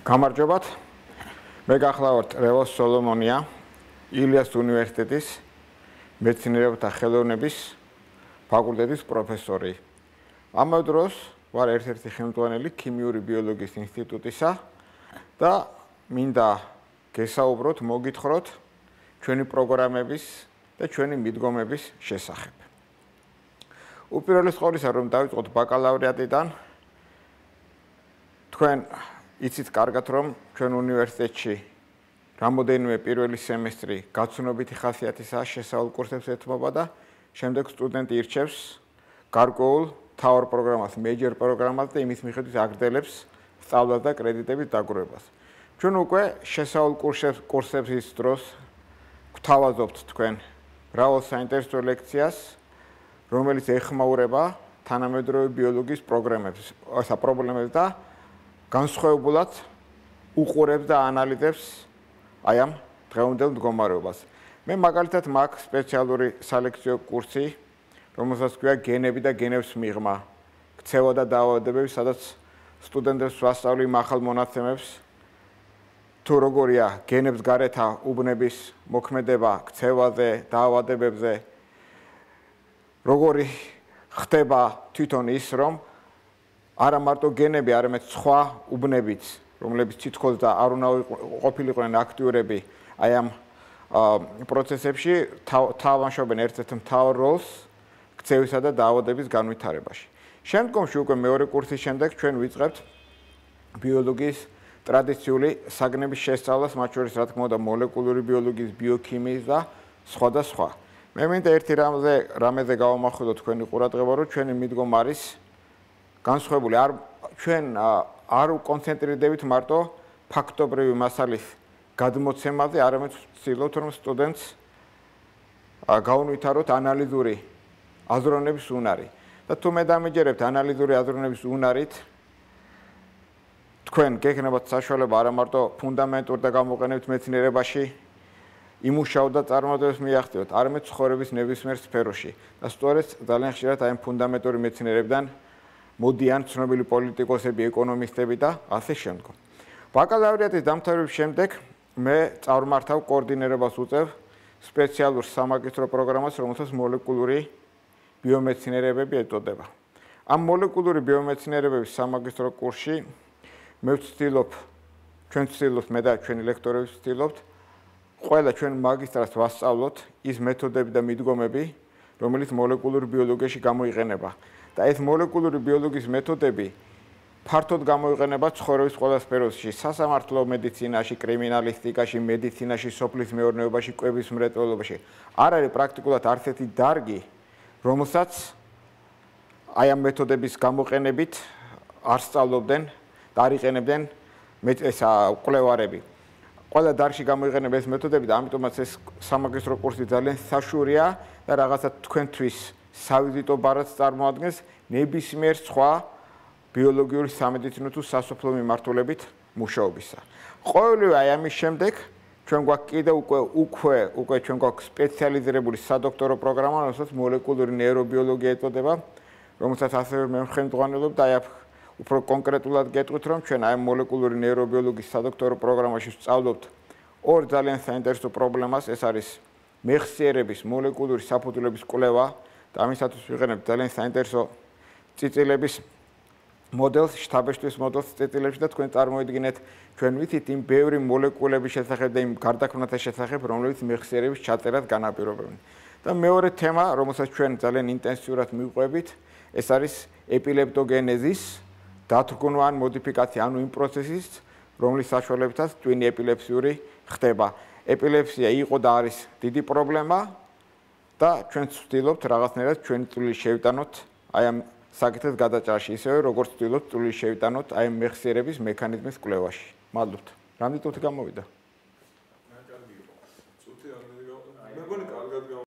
გამარჯობათ. მე გახლავართ რევოს სოლომონია, ილიას უნივერსიტეტის მეცნიერებათა ხელოვნების ფაკულტეტის პროფესორი. ამავე დროს ვარ ერთ-ერთი ხელმძღვანელი ქიმიური ბიოლოგიის ინსტიტუტისა და მინდა გესაუბროთ, მოგითხროთ ჩვენი პროგრამების და ჩვენი მიდგომების შესახებ. უპირველეს ყოვლისა, რომ დავიწყოთ ბაკალავრიატიდან, თქვენ იცით კარგად რომ ჩვენ უნივერსიტეტში რამოდენიმე პირველი სემესტრი გაცნობითი ხასიათისაა შესავალ კურსებს ეთმობა და შემდეგ სტუდენტი ირჩევს გარკვეულ თავარ პროგრამას, მეჯერ პროგრამას და იმის მიხედვით აგრძელებს სწავლას და კრედიტების დაგროვებას. ჩვენ უკვე შესავალ კურსებს კურსების დროს გვთავაზობთ თქვენ მრავალ საინტერესო ლექციას, რომელიც ეხმაურება თანამედროვე ბიოლოგიის პროგრამებს, ასა პრობლემებს და განსხვავებულად უყურებს და ანალიზებს აი ამ დღევანდელ მდგომარეობას. მე მაგალითად მაქვს სპეციალური სალექციო კურსი, რომელსაც ქვია გენები და გენებს მიღმა. ქცევა და დაავადებები, სადაც სტუდენტებს ვასწავლი מחალ მონაცემებს თუ როგორია გენებს გარეთა უბნების მოქმედება ქცევაზე, დაავადებებზე. როგორი ხდება თვითონ ის, რომ არა მარტო გენები, არამედ სხვა უბნებიც, რომლებიც თითქოს და არ უნდა ყოფილიყვნენ აქტიურები აი ამ პროცესებში, თავანშობენ ერთ-ერთ მთავარ როლს ქცევისა და დაავადების განვითარებაში. შემდგომში უკვე მეორე კურსის შემდეგ ჩვენ ვიწყებთ ბიოლოგიის ტრადიციული საგნების შესწავლას, მათ შორის რა თქმა უნდა მოლეკულური ბიოლოგიის, ბიოქიმიის და სხვა და სხვა. მე მინდა ერთი რამზე რამეზე გავამახვილო თქვენი ყურადღება, რომ ჩვენი მიდგომა არის განსხვავებული არ ჩვენ არ კონცენტრირდებით მარტო ფაქტობრივი მასალის გადმოცემაზე, არამედ ვცდილობთ რომ სტუდენტს გაუნვითაროთ ანალიზური აზროვნების უნარი. და თუ მე დამეჯერებთ ანალიზური აზროვნების უნარით თქვენ გეკნებათ საშუალება არა მარტო ფუნდამენტურ და გამოყენებთ მეცნიერებაში იმუშაოთ და წარმოადგენს მიახციოთ, არამედ ცხოვრების ნებისმიერ სფეროში. და სწორედ ძალიან ხშირად აი ამ ფუნდამენტური მეცნიერებიდან მოდიან ცნობილი პოლიტიკოსები, ეკონომისტები და ასე შემდგომ. ბაკალავრიატის დამთავრების შემდეგ მე წარმართავ კოორდინირებას უწევ სპეციალურ სამაგისტრო პროგრამას, რომელსაც მოლეკულური ბიომეცნიერებები ეტოდება. ამ მოლეკულური ბიომეცნიერებების სამაგისტრო კურსში მე ვცდილობ ჩვენ ვცდილობთ მე და ჩვენი ლექტორები ვცდილობთ ყველა ჩვენ მაგისტრას ვასწავლოთ ის მეთოდები და მიდგომები, რომელიც მოლეკულურ ბიოლოგიაში გამოიყენება. და ეს მოლეკულური ბიოლოგიის მეთოდები ფართოდ გამოიყენება ცხოვრების ყველა სფეროში, სასამართლო მედიცინაში, კრიმინალისტიკაში, მედიცინაში, სოფლის მეურნეობაში, კვების მრეწველობაში. არ არის პრაქტიკულად არცეთი დარგი, რომელსაც აი ამ მეთოდების გამოყენებით არ სწავლობდნენ და არ იყენებდნენ ესა კვლევარები. ყველა დარგში გამოიყენება ეს მეთოდები და ამიტომაც ეს სამაგისტრო კურსი ძალიან საშუალია და რაღაცა თქვენთვის სავიზიტო ბარათს წარმოადგენს ნებისმიერ სხვა ბიოლოგიური სამედიცინო თუ სასოფლო მიმართულებით მუშაობისა. ყოველივე აი ამის შემდეგ ჩვენ გვაქვს კიდე უკვე უკვე უკვე ჩვენ გვაქვს სპეციალიზირებული სადოქტორო პროგრამა, რომელსაც მოლეკულური ნეირობიოლოგია ეწოდება, რომელსაც ასევე მე ხელმძღვანელობ და აი უფრო კონკრეტულად გეტყვით, რომ ჩვენ აი მოლეკულური ნეირობიოლოგიის სადოქტორო პროგრამაში ვსწავლობთ ორ ძალიან საინტერესო პრობლემას, ეს არის მეხსიერების მოლეკულური საფუძვლების კვლევა და ამისათვის ვიყენებ ძალიან საინტერესო ციტილების მოდელს, შტაბეშტვის მოდელს ციტილებში და თქვენ წარმოიდგინეთ ჩვენ ვიცით იმ ბევრი მოლეკულების შესახებ და იმ გარდაქმნათა შესახებ, რომლებიც მეხსიერების ჩაწერას განაპირობებენ. და მეორე თემა, რომელსაც ჩვენ ძალიან ინტენსიურად მივყვებით, ეს არის ეპილეპტოგენეზის დათრგუნვა ან მოდიფიკაცია, ანუ იმ პროცესის, რომლის საშუალებითაც ტვინი ეპილეფსიური ხდება. ეპილეფსია იყო და არის დიდი პრობლემა, და ჩვენ ვცდილობთ რაღაცნაირად ჩვენი წვლილი შევიტანოთ აი ამ საკითხის გადაჭრაში, ისევე როგორც ვცდილობთ წვლილი შევიტანოთ აი ამ მეხსიერების მექანიზმის კვლევაში. მადლობთ. რამდენი წუთი გამოვიდა?